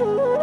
Ooh.